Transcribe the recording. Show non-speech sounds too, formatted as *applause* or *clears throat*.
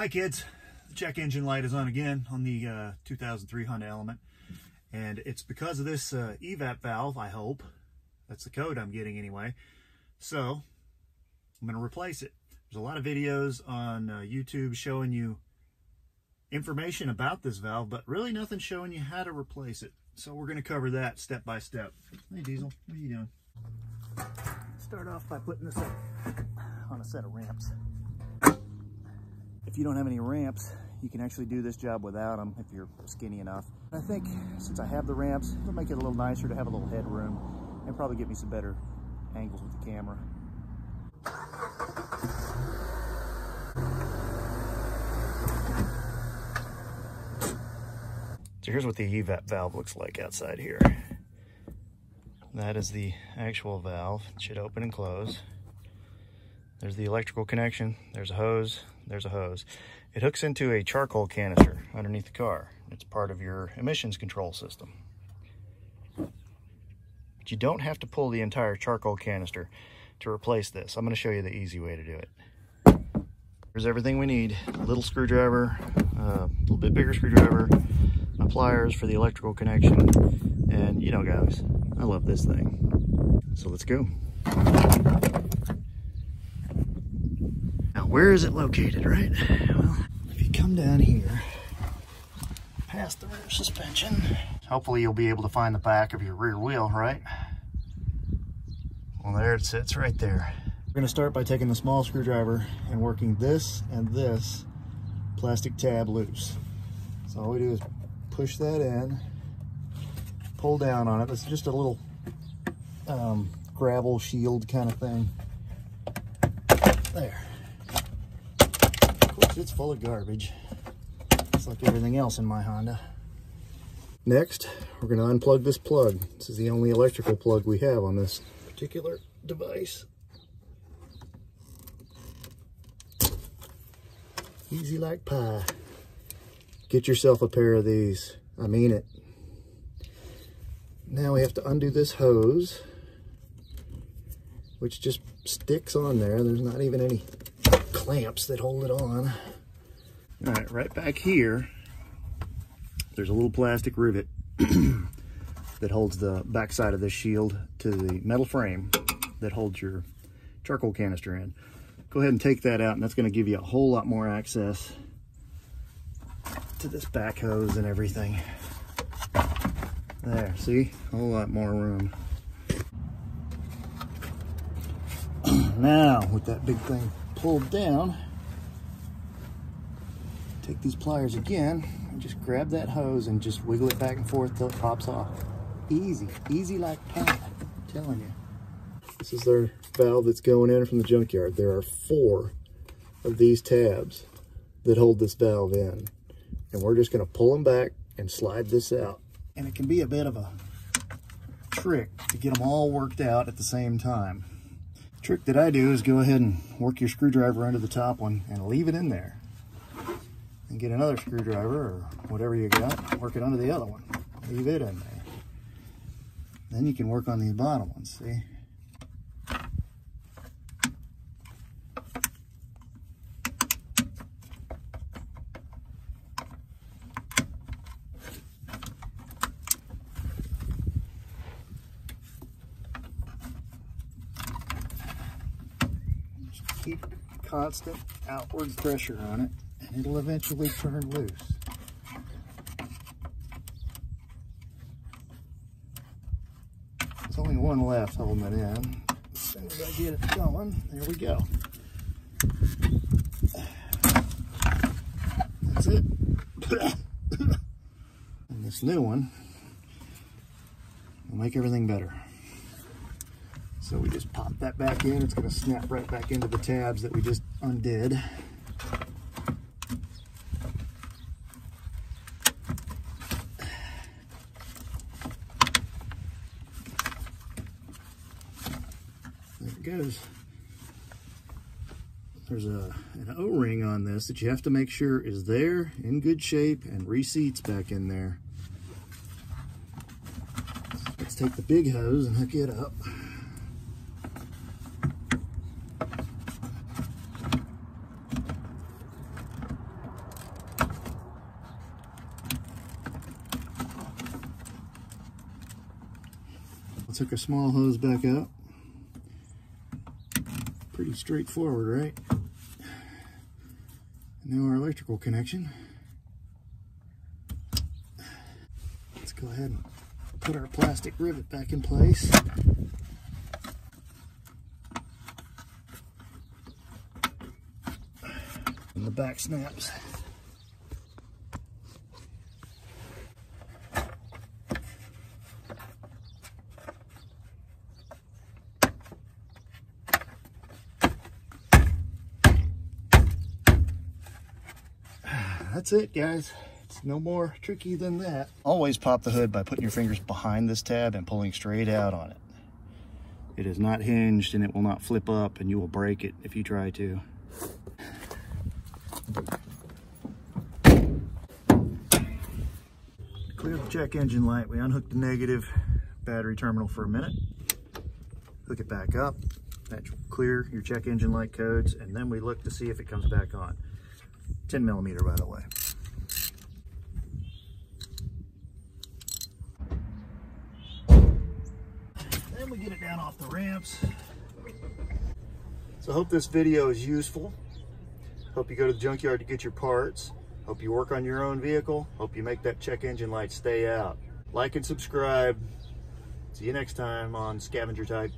Hi kids, the check engine light is on again on the uh, 2003 Honda Element. And it's because of this uh, evap valve I hope. That's the code I'm getting anyway. So I'm going to replace it. There's a lot of videos on uh, YouTube showing you information about this valve but really nothing showing you how to replace it. So we're going to cover that step by step. Hey Diesel what are you doing? Start off by putting this on a set of ramps if you don't have any ramps, you can actually do this job without them if you're skinny enough. I think since I have the ramps, it'll make it a little nicer to have a little headroom and probably get me some better angles with the camera. So here's what the evap valve looks like outside here. That is the actual valve. It should open and close. There's the electrical connection. There's a hose. There's a hose. It hooks into a charcoal canister underneath the car. It's part of your emissions control system. But you don't have to pull the entire charcoal canister to replace this. I'm going to show you the easy way to do it. There's everything we need. A little screwdriver, uh, a little bit bigger screwdriver, my pliers for the electrical connection, and you know guys, I love this thing. So let's go. Where is it located, right? Well, if you come down here, past the rear suspension, hopefully you'll be able to find the back of your rear wheel, right? Well, there it sits right there. We're gonna start by taking the small screwdriver and working this and this plastic tab loose. So all we do is push that in, pull down on it. It's just a little um, gravel shield kind of thing. There it's full of garbage. It's like everything else in my Honda. Next, we're going to unplug this plug. This is the only electrical plug we have on this particular device. Easy like pie. Get yourself a pair of these. I mean it. Now we have to undo this hose, which just sticks on there. There's not even any clamps that hold it on. All right, right back here, there's a little plastic rivet *clears throat* that holds the backside of this shield to the metal frame that holds your charcoal canister in. Go ahead and take that out and that's gonna give you a whole lot more access to this back hose and everything. There, see? A whole lot more room. *clears throat* now, with that big thing pulled down, take these pliers again and just grab that hose and just wiggle it back and forth till it pops off. Easy, easy like pie, I'm telling you. This is their valve that's going in from the junkyard. There are four of these tabs that hold this valve in. And we're just gonna pull them back and slide this out. And it can be a bit of a trick to get them all worked out at the same time. Trick that I do is go ahead and work your screwdriver under the top one and leave it in there and get another screwdriver or whatever you got, work it under the other one. Leave it in there. Then you can work on these bottom ones, see? Keep constant outward pressure on it and it'll eventually turn loose. There's only one left holding it in. As soon as I get it going, there we go. That's it. *coughs* and this new one will make everything better. So we just pop that back in. It's going to snap right back into the tabs that we just undid. There it goes. There's a, an O-ring on this that you have to make sure is there, in good shape, and reseats back in there. Let's take the big hose and hook it up. Took a small hose back up. Pretty straightforward, right? Now our electrical connection. Let's go ahead and put our plastic rivet back in place. And the back snaps. That's it, guys. It's no more tricky than that. Always pop the hood by putting your fingers behind this tab and pulling straight out on it. It is not hinged and it will not flip up and you will break it if you try to. Clear the check engine light. We unhook the negative battery terminal for a minute. Hook it back up. That clear your check engine light codes and then we look to see if it comes back on. 10 millimeter, by the way. Then we get it down off the ramps. So I hope this video is useful. Hope you go to the junkyard to get your parts. Hope you work on your own vehicle. Hope you make that check engine light stay out. Like and subscribe. See you next time on Scavenger Type.